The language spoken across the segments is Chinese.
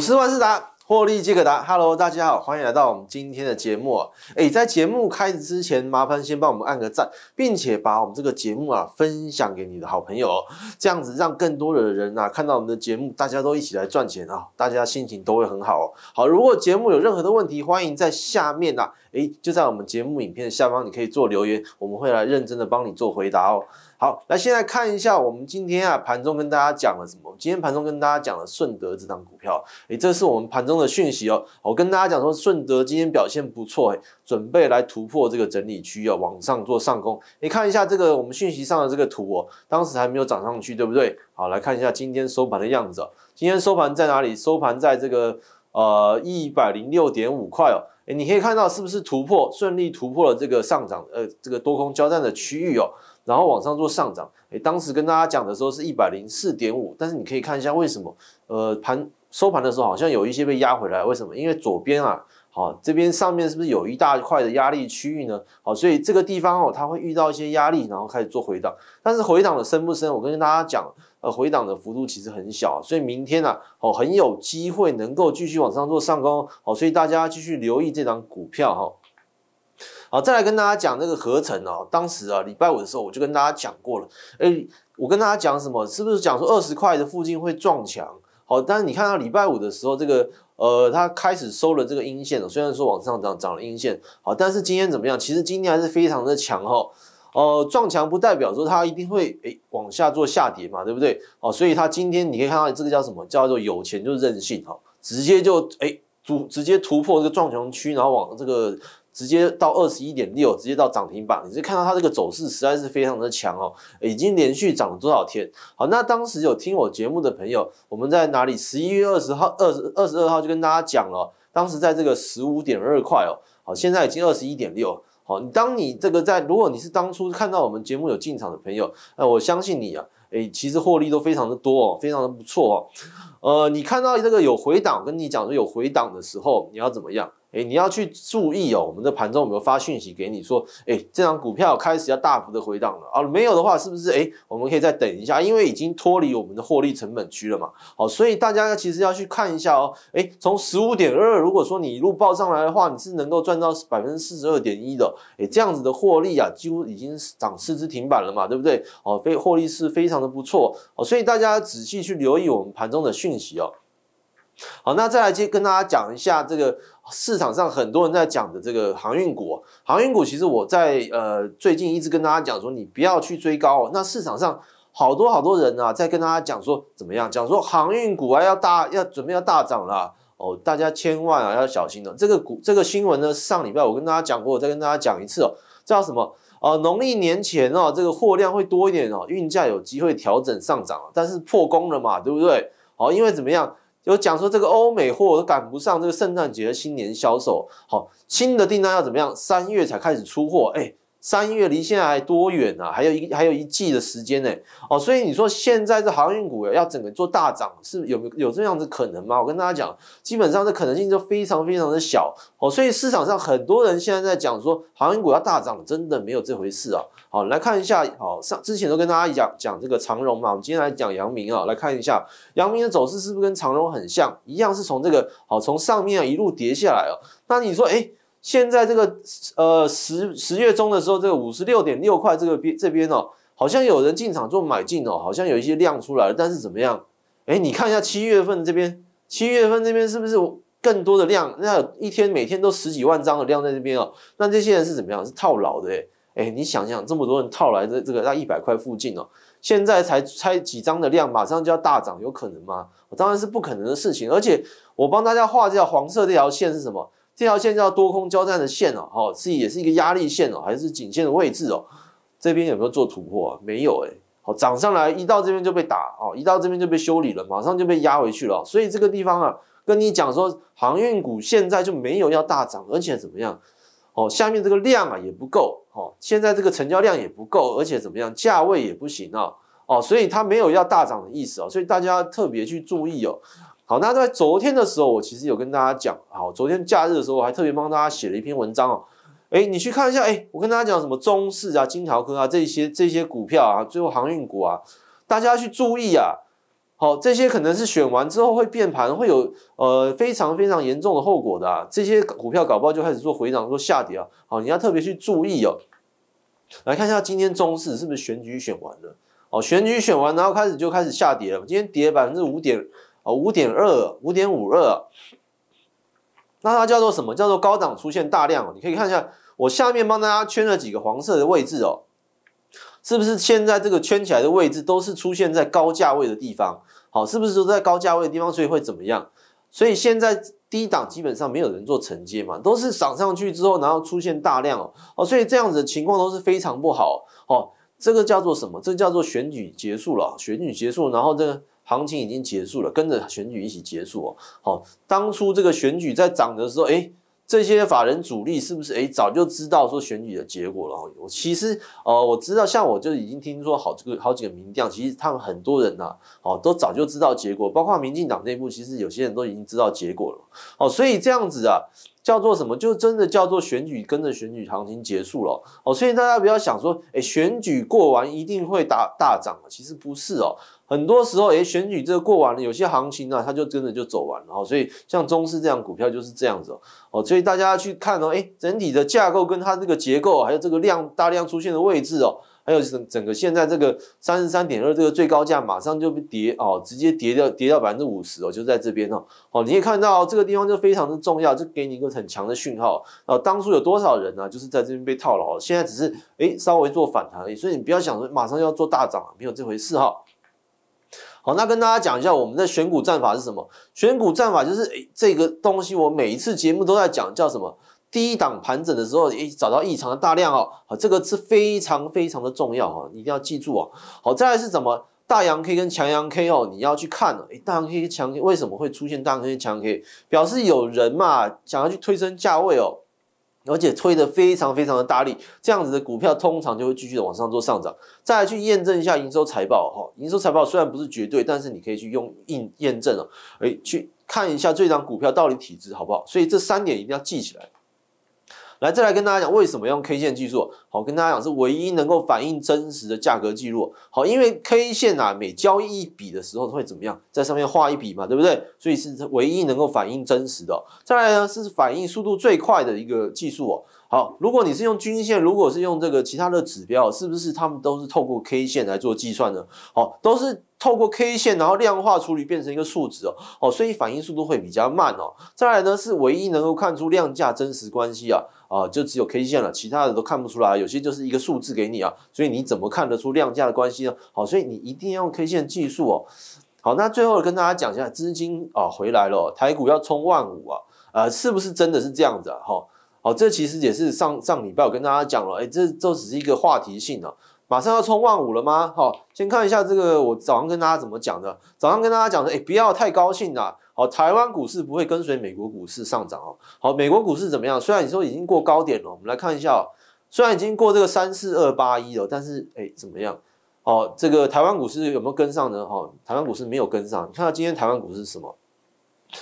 股市万事达，获利即可达。Hello，大家好，欢迎来到我们今天的节目。哎，在节目开始之前，麻烦先帮我们按个赞，并且把我们这个节目啊分享给你的好朋友，这样子让更多的人啊看到我们的节目，大家都一起来赚钱啊，大家心情都会很好。好，如果节目有任何的问题，欢迎在下面啊，哎，就在我们节目影片的下方，你可以做留言，我们会来认真的帮你做回答哦。好，来现在看一下我们今天啊盘中跟大家讲了什么？今天盘中跟大家讲了顺德这张股票，诶，这是我们盘中的讯息哦。我跟大家讲说，顺德今天表现不错，诶，准备来突破这个整理区哦，往上做上攻。你看一下这个我们讯息上的这个图哦，当时还没有涨上去，对不对？好，来看一下今天收盘的样子哦。今天收盘在哪里？收盘在这个呃一百零六点五块哦。诶，你可以看到是不是突破顺利突破了这个上涨呃这个多空交战的区域哦。然后往上做上涨，诶，当时跟大家讲的时候是一百零四点五，但是你可以看一下为什么，呃，盘收盘的时候好像有一些被压回来，为什么？因为左边啊，好，这边上面是不是有一大块的压力区域呢？好，所以这个地方哦，它会遇到一些压力，然后开始做回档，但是回档的深不深？我跟大家讲，呃，回档的幅度其实很小，所以明天呢，哦，很有机会能够继续往上做上攻，好，所以大家继续留意这张股票哈。好，再来跟大家讲这个合成哦。当时啊，礼拜五的时候我就跟大家讲过了。哎，我跟大家讲什么？是不是讲说二十块的附近会撞墙？好，但是你看到礼拜五的时候，这个呃，它开始收了这个阴线了。虽然说往上涨涨了阴线，好，但是今天怎么样？其实今天还是非常的强哈。呃，撞墙不代表说它一定会哎往下做下跌嘛，对不对？哦，所以它今天你可以看到这个叫什么？叫做有钱就任性哈，直接就哎突直接突破这个撞墙区，然后往这个。直接到二十一点六，直接到涨停板，你是看到它这个走势实在是非常的强哦，已经连续涨了多少天？好，那当时有听我节目的朋友，我们在哪里？十一月二十号、二十二十二号就跟大家讲了，当时在这个十五点二块哦，好，现在已经二十一点六，好，当你这个在，如果你是当初看到我们节目有进场的朋友，那我相信你啊，诶，其实获利都非常的多哦，非常的不错哦，呃，你看到这个有回档，跟你讲说有回档的时候，你要怎么样？哎，你要去注意哦，我们的盘中有没有发讯息给你说，哎，这张股票开始要大幅的回档了啊？没有的话，是不是？哎，我们可以再等一下，因为已经脱离我们的获利成本区了嘛。好，所以大家其实要去看一下哦。哎，从十五点二，如果说你一路报上来的话，你是能够赚到百分之四十二点一的。哎，这样子的获利啊，几乎已经涨四只停板了嘛，对不对？哦，非获利是非常的不错哦。所以大家仔细去留意我们盘中的讯息哦。好，那再来接跟大家讲一下这个市场上很多人在讲的这个航运股。航运股其实我在呃最近一直跟大家讲说，你不要去追高。那市场上好多好多人啊，在跟大家讲说怎么样？讲说航运股啊要大要准备要大涨了哦，大家千万啊要小心了。这个股这个新闻呢，上礼拜我跟大家讲过，我再跟大家讲一次哦，叫什么？呃，农历年前哦，这个货量会多一点哦，运价有机会调整上涨，但是破功了嘛，对不对？好，因为怎么样？有讲说这个欧美货都赶不上这个圣诞节的新年销售，好，新的订单要怎么样？三月才开始出货，哎。三月离现在还多远啊？还有一还有一季的时间呢。哦，所以你说现在这航运股要整个做大涨，是有没有有这样子可能吗？我跟大家讲，基本上这可能性就非常非常的小。哦，所以市场上很多人现在在讲说航运股要大涨，真的没有这回事啊。好，来看一下，好上之前都跟大家讲讲这个长荣嘛，我们今天来讲阳明啊，来看一下阳明的走势是不是跟长荣很像？一样是从这个好从上面啊一路跌下来哦。那你说，哎？现在这个呃十十月中的时候，这个五十六点六块这个边这边哦，好像有人进场做买进哦，好像有一些量出来了，但是怎么样？哎，你看一下七月份这边，七月份这边是不是更多的量？那一天每天都十几万张的量在这边哦，那这些人是怎么样？是套牢的哎哎，你想想，这么多人套来的这个在一百块附近哦，现在才拆几张的量，马上就要大涨，有可能吗？当然是不可能的事情。而且我帮大家画这条黄色这条线是什么？这条线叫多空交战的线哦，好，是也是一个压力线哦，还是颈线的位置哦？这边有没有做突破啊？没有哎，好，涨上来一到这边就被打哦，一到这边就被修理了，马上就被压回去了。所以这个地方啊，跟你讲说，航运股现在就没有要大涨，而且怎么样？哦，下面这个量啊也不够，哦，现在这个成交量也不够，而且怎么样？价位也不行啊，哦，所以它没有要大涨的意思哦，所以大家特别去注意哦。好，那在昨天的时候，我其实有跟大家讲，好，昨天假日的时候，我还特别帮大家写了一篇文章哦。哎，你去看一下，哎，我跟大家讲什么中视啊、金条科啊这些这些股票啊，最后航运股啊，大家去注意啊。好，这些可能是选完之后会变盘，会有呃非常非常严重的后果的啊。这些股票搞不好就开始做回涨、做下跌啊。好，你要特别去注意哦。来看一下今天中市是不是选举选完了？哦，选举选完，然后开始就开始下跌了。今天跌百分之五点哦，五点二，五点五二。那它叫做什么？叫做高档出现大量哦。你可以看一下，我下面帮大家圈了几个黄色的位置哦。是不是现在这个圈起来的位置都是出现在高价位的地方？好，是不是都在高价位的地方，所以会怎么样？所以现在低档基本上没有人做承接嘛，都是涨上去之后，然后出现大量哦，哦，所以这样子的情况都是非常不好哦。这个叫做什么？这叫做选举结束了，选举结束，然后这个行情已经结束了，跟着选举一起结束哦。好，当初这个选举在涨的时候，哎。这些法人主力是不是哎早就知道说选举的结果了？我其实呃我知道，像我就已经听说好这个好几个民调，其实他们很多人呐，哦都早就知道结果，包括民进党内部，其实有些人都已经知道结果了。哦，所以这样子啊，叫做什么？就真的叫做选举跟着选举行情结束了。哦，所以大家不要想说，哎，选举过完一定会大大涨其实不是哦。很多时候，哎，选举这个过完了，有些行情呢，它就真的就走完了。所以像中市这样股票就是这样子哦。所以大家去看哦，哎，整体的架构跟它这个结构，还有这个量大量出现的位置哦，还有整整个现在这个三十三点二这个最高价马上就被跌哦，直接跌掉跌掉百分之五十哦，就在这边哦。哦，你可以看到这个地方就非常的重要，就给你一个很强的讯号。哦，当初有多少人呢？就是在这边被套牢了，现在只是哎稍微做反弹而已。所以你不要想说马上要做大涨，没有这回事哈。好，那跟大家讲一下我们的选股战法是什么？选股战法就是，诶，这个东西我每一次节目都在讲，叫什么？低档盘整的时候，诶，找到异常的大量哦，好，这个是非常非常的重要哈，你一定要记住哦。好，再来是什么？大阳 K 跟强阳 K 哦，你要去看哦，诶，大阳 K 跟强 K 为什么会出现大阳 K 强 K？表示有人嘛，想要去推升价位哦。而且推的非常非常的大力，这样子的股票通常就会继续的往上做上涨。再来去验证一下营收财报哈，营收财报虽然不是绝对，但是你可以去用验验证哦，哎，去看一下这张股票到底体质好不好。所以这三点一定要记起来。来，再来跟大家讲为什么用 K 线技术。好，跟大家讲是唯一能够反映真实的价格记录。好，因为 K 线啊，每交易一笔的时候会怎么样，在上面画一笔嘛，对不对？所以是唯一能够反映真实的。再来呢，是反映速度最快的一个技术哦。好，如果你是用均线，如果是用这个其他的指标，是不是他们都是透过 K 线来做计算的？好，都是透过 K 线，然后量化处理变成一个数值哦。哦，所以反应速度会比较慢哦。再来呢，是唯一能够看出量价真实关系啊。啊，就只有 K 线了，其他的都看不出来，有些就是一个数字给你啊，所以你怎么看得出量价的关系呢？好，所以你一定要用 K 线技术哦。好，那最后跟大家讲一下，资金啊回来了，台股要冲万五啊，呃，是不是真的是这样子啊？哈，好，这其实也是上上礼拜我跟大家讲了，哎，这这只是一个话题性的，马上要冲万五了吗？好，先看一下这个，我早上跟大家怎么讲的，早上跟大家讲的，哎，不要太高兴啦。好，台湾股市不会跟随美国股市上涨哦。好，美国股市怎么样？虽然你说已经过高点了，我们来看一下，虽然已经过这个三四二八一了，但是哎，怎么样？哦，这个台湾股市有没有跟上呢？哈，台湾股市没有跟上。你看到今天台湾股市是什么？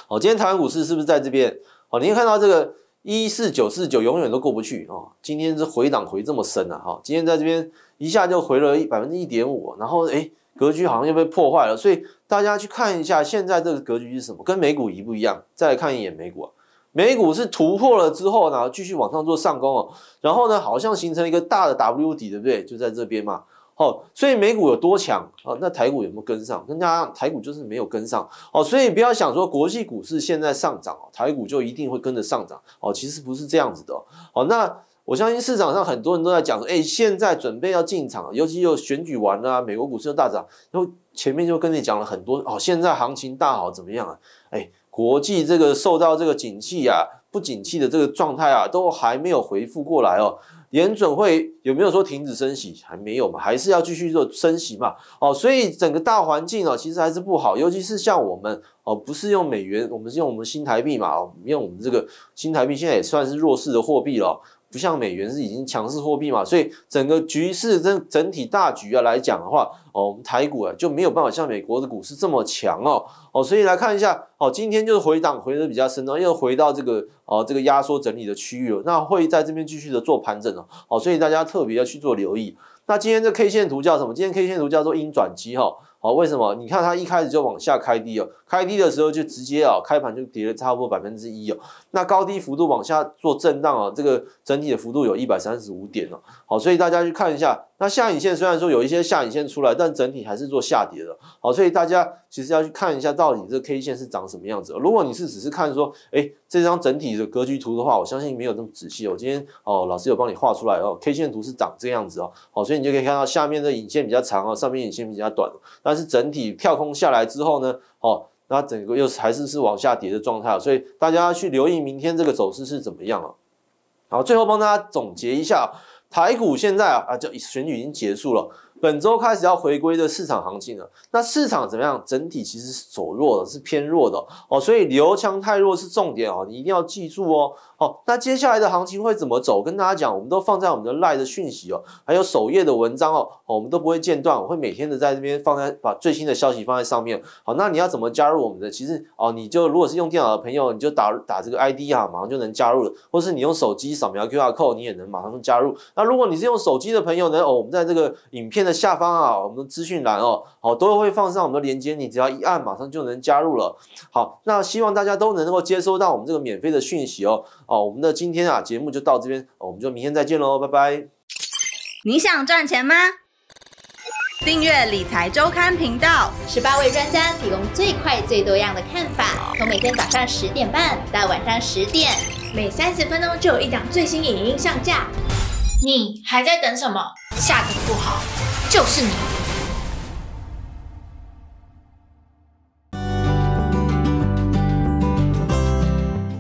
哦，今天台湾股市是不是在这边？哦，你看到这个一四九四九永远都过不去哦。今天是回档回这么深啊！哈，今天在这边一下就回了百分之一点五，然后哎。格局好像又被破坏了，所以大家去看一下现在这个格局是什么，跟美股一不一样？再来看一眼美股啊，美股是突破了之后呢，继续往上做上攻哦，然后呢，好像形成一个大的 W 底，对不对？就在这边嘛，哦，所以美股有多强啊？那台股有没有跟上？跟大家台股就是没有跟上哦，所以不要想说国际股市现在上涨哦，台股就一定会跟着上涨哦，其实不是这样子的哦，那。我相信市场上很多人都在讲说，哎，现在准备要进场，尤其又选举完了，美国股市又大涨，然后前面就跟你讲了很多哦，现在行情大好怎么样啊？哎，国际这个受到这个景气啊不景气的这个状态啊，都还没有回复过来哦。联准会有没有说停止升息？还没有嘛，还是要继续做升息嘛？哦，所以整个大环境哦，其实还是不好，尤其是像我们哦，不是用美元，我们是用我们新台币嘛，哦，用我们这个新台币现在也算是弱势的货币了。不像美元是已经强势货币嘛，所以整个局势整整体大局啊来讲的话，哦，我们台股啊就没有办法像美国的股市这么强哦，哦，所以来看一下，哦，今天就是回档回的比较深哦，又回到这个哦这个压缩整理的区域了，那会在这边继续的做盘整哦，哦，所以大家特别要去做留意。那今天这 K 线图叫什么？今天 K 线图叫做阴转机哈，好，为什么？你看它一开始就往下开低哦，开低的时候就直接啊，开盘就跌了差不多百分之一哦。那高低幅度往下做震荡啊，这个整体的幅度有一百三十五点哦。好，所以大家去看一下，那下影线虽然说有一些下影线出来，但整体还是做下跌的。好，所以大家其实要去看一下，到底这 K 线是长什么样子。如果你是只是看说，哎，这张整体的格局图的话，我相信没有那么仔细。我今天哦，老师有帮你画出来哦，K 线图是长这样子哦。好，所以你就可以看到下面的影线比较长哦，上面影线比较短。但是整体跳空下来之后呢，哦，那整个又还是是往下跌的状态，所以大家去留意明天这个走势是怎么样啊。好，最后帮大家总结一下，台股现在啊啊，就选举已经结束了。本周开始要回归的市场行情了，那市场怎么样？整体其实是走弱的，是偏弱的哦，所以流强太弱是重点哦，你一定要记住哦。好，那接下来的行情会怎么走？跟大家讲，我们都放在我们的赖的讯息哦，还有首页的文章哦，我们都不会间断，我会每天的在这边放在把最新的消息放在上面。好，那你要怎么加入我们的？其实哦，你就如果是用电脑的朋友，你就打打这个 ID 啊，马上就能加入了；或是你用手机扫描 QR code，你也能马上加入。那如果你是用手机的朋友呢？哦，我们在这个影片的下方啊，我们的资讯栏哦，好，都会放上我们的链接，你只要一按，马上就能加入了。好，那希望大家都能够接收到我们这个免费的讯息哦。哦，我们的今天啊节目就到这边，我们就明天再见喽，拜拜。你想赚钱吗？订阅理财周刊频道，十八位专家提供最快最多样的看法，从每天早上十点半到晚上十点，每三十分钟就有一档最新影音上架。你还在等什么？下个富豪就是你。